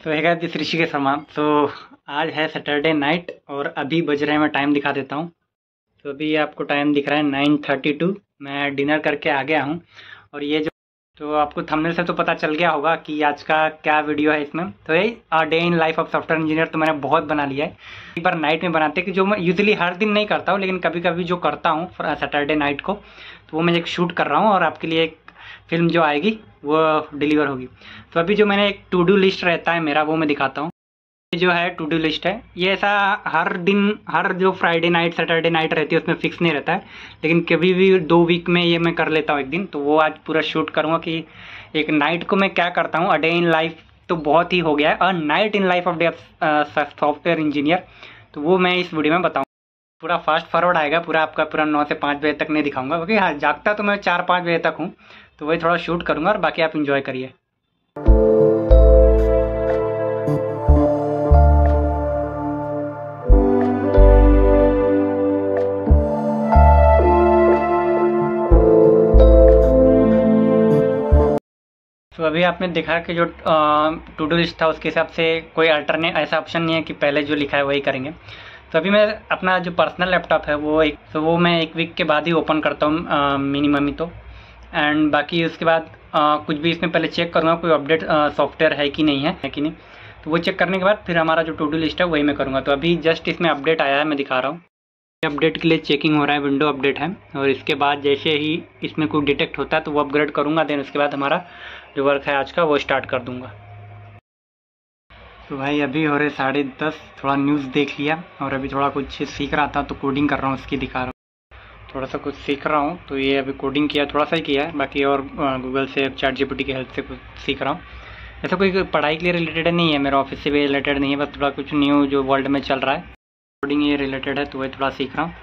तो है दिस ऋषि के समान। तो आज है सैटरडे नाइट और अभी बज रहे हैं, मैं टाइम दिखा देता हूँ। तो अभी आपको टाइम दिख रहा है नाइन थर्टी टू मैं डिनर करके आ गया हूँ। और ये जो तो आपको थंबनेल से तो पता चल गया होगा कि आज का क्या वीडियो है इसमें। तो यही a day in life of software engineer तो मैंने बहुत बना लिया है। एक बार नाइट में बनाते कि जो मैं यूजली हर दिन नहीं करता हूँ, लेकिन कभी कभी जो करता हूँ सैटरडे नाइट को तो वो मैं एक शूट कर रहा हूँ और आपके लिए एक फ़िल्म जो आएगी, वो डिलीवर होगी। तो अभी जो मैंने एक टू डू लिस्ट रहता है मेरा, वो मैं दिखाता हूँ। जो है टू डू लिस्ट है। ये ऐसा हर दिन, हर जो फ्राइडे नाइट सैटरडे नाइट रहती है, उसमें फिक्स नहीं रहता है। लेकिन कभी भी दो वीक में ये मैं कर लेता हूँ एक दिन। तो वो आज पूरा शूट करूँगा कि एक नाइट को मैं क्या करता हूँ? अ डे इन लाइफ तो बहुत ही हो गया है। A night in life of day software engineer तो वो मैं इस वीडियो में बताऊँ। पूरा फास्ट फॉरवर्ड आएगा, पूरा आपका पूरा नौ से पाँच बजे तक नहीं दिखाऊँगा। क्योंकि हाँ जागता तो मैं चार पाँच बजे तक हूँ। तो वही थोड़ा शूट करूँगा और बाकी आप इंजॉय करिए। तो अभी आपने देखा कि जो टू डू लिस्ट था, उसके हिसाब से कोई अल्टरनेट ऐसा ऑप्शन नहीं है कि पहले जो लिखा है वही करेंगे। तो अभी मैं अपना जो पर्सनल लैपटॉप है वो एक तो वो मैं एक वीक के बाद ही ओपन करता हूँ मिनिमम ही तो। एंड बाकी उसके बाद आ, कुछ भी इसमें पहले चेक करूँगा कोई अपडेट सॉफ्टवेयर है कि नहीं है, कि नहीं। तो वो चेक करने के बाद फिर हमारा जो टू डू लिस्ट है वही मैं करूँगा। तो अभी जस्ट इसमें अपडेट आया है मैं दिखा रहा हूँ। अपडेट के लिए चेकिंग हो रहा है विंडो अपडेट है। और इसके बाद जैसे ही इसमें कोई डिटेक्ट होता है तो वो अपग्रेड करूँगा देन उसके बाद हमारा जो वर्क है आज का वो स्टार्ट कर दूँगा। तो भाई अभी हो रहे साढ़े दस थोड़ा न्यूज़ देख लिया। और अभी थोड़ा कुछ सीख रहा था तो कोडिंग कर रहा हूँ उसकी दिखा रहा हूँ। थोड़ा सा कुछ सीख रहा हूँ तो ये अभी कोडिंग किया, थोड़ा सा ही किया है। बाकी और गूगल से चैट जीपीटी की हेल्प से कुछ सीख रहा हूँ। ऐसा कोई पढ़ाई के लिए रिलेटेड नहीं है, मेरा ऑफ़िस से भी रिलेटेड नहीं है, बस थोड़ा कुछ न्यू जो वर्ल्ड में चल रहा है। कोडिंग ये रिलेटेड है तो वही थोड़ा सीख रहा हूँ।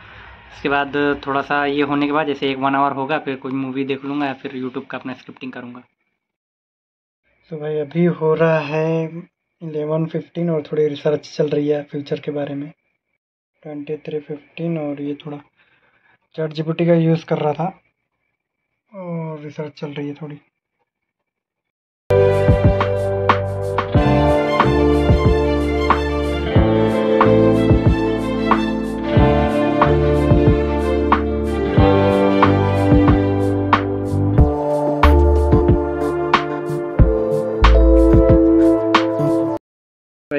उसके बाद थोड़ा सा ये होने के बाद, जैसे एक वन आवर होगा, फिर कोई मूवी देख लूँगा या फिर यूट्यूब का अपना स्क्रिप्टिंग करूँगा। तो भाई अभी हो रहा है एलेवन फिफ्टीन और थोड़ी रिसर्च चल रही है फ्यूचर के बारे में। ट्वेंटी थ्री फिफ्टीन और ये थोड़ा चैट जीपीटी का यूज़ कर रहा था। और रिसर्च चल रही है थोड़ी।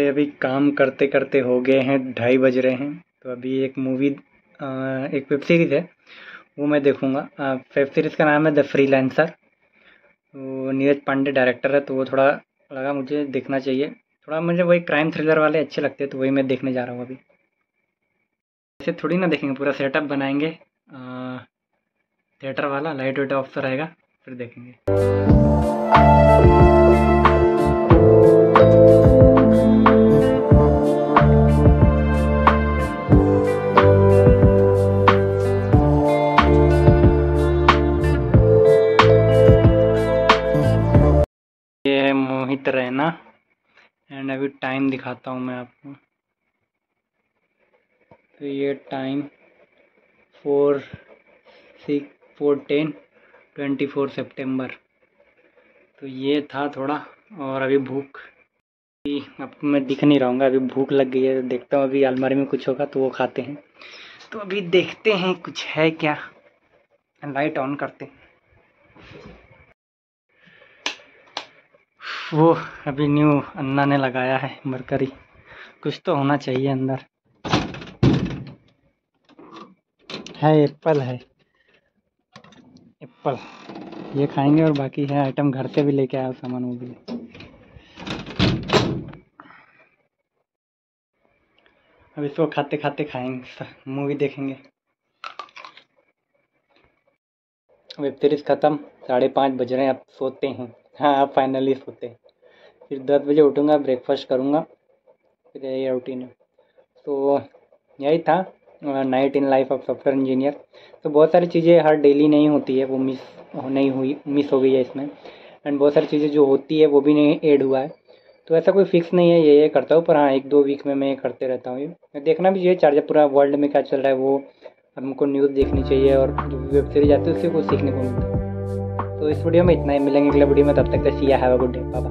अभी काम करते करते हो गए हैं, ढाई बज रहे हैं। तो अभी एक मूवी एक वेब सीरीज़ है, वो मैं देखूँगा। वेब सीरीज़ का नाम है द फ्री लेंसर वो नीरज पांडे डायरेक्टर है तो वो थोड़ा लगा मुझे देखना चाहिए। थोड़ा मुझे वही क्राइम थ्रिलर वाले अच्छे लगते हैं तो वही मैं देखने जा रहा हूँ अभी। ऐसे थोड़ी ना देखेंगे, पूरा सेटअप बनाएँगे। थिएटर वाला, लाइट वेट ऑफ़ रहेगा फिर देखेंगे। मोहित रैना एंड अभी टाइम दिखाता हूँ मैं आपको। तो ये time four six four ten twenty four September तो ये था थोड़ा, और अभी भूख। अब मैं दिख नहीं रहूँगा अभी भूख लग गई है, देखता हूँ अभी अलमारी में कुछ होगा तो वो खाते हैं। तो अभी देखते हैं कुछ है क्या। लाइट ऑन करते हैं। वो अभी न्यू अन्ना ने लगाया है, मरकरी। कुछ तो होना चाहिए अंदर। है, एप्पल है। एप्पल। ये खाएँगे और बाकी है आइटम घर से भी लेके आया सामान वो भी अब इसको खाते खाते खाएँगे मूवी देखेंगे। वेब सीरीज़ ख़त्म, साढ़े पाँच बज रहे हैं, अब सोते हैं। हाँ फाइनली सोते फिर दस बजे उठूँगा ब्रेकफास्ट करूँगा, फिर यही रूटीन है। तो यही था night in life of software engineer तो बहुत सारी चीज़ें हर डेली नहीं होती है, वो मिस नहीं हुई मिस हो गई है इसमें। एंड बहुत सारी चीज़ें जो होती है, वो भी नहीं ऐड हुआ है। तो ऐसा कोई फिक्स नहीं है, ये ये करता हूँ, पर हाँ एक दो वीक में मैं ये करते रहता हूँ। ये देखना भी चाहिए चार्जर पूरा वर्ल्ड में क्या चल रहा है, वो हमको न्यूज़ देखनी चाहिए, और जो वेब सीरीज़ आती है, उससे कुछ सीखने को मिलता है। तो इस वीडियो में इतना ही। मिलेंगे अगले वीडियो में। तब तक see have a good day Baba